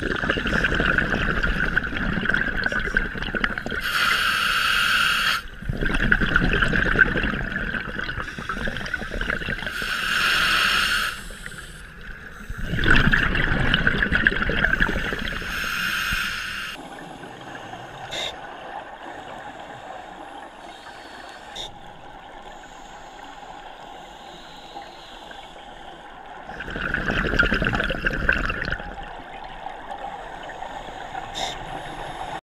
you Thanks.